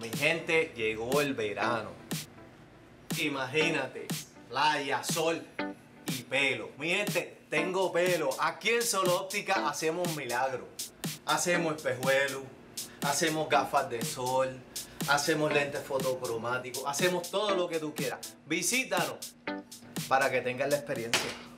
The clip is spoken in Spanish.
Mi gente, llegó el verano. Imagínate, playa, sol y pelo. Mi gente, tengo pelo. Aquí en Solo Óptica hacemos milagros. Hacemos espejuelos, hacemos gafas de sol, hacemos lentes fotocromáticos, hacemos todo lo que tú quieras. Visítanos para que tengas la experiencia.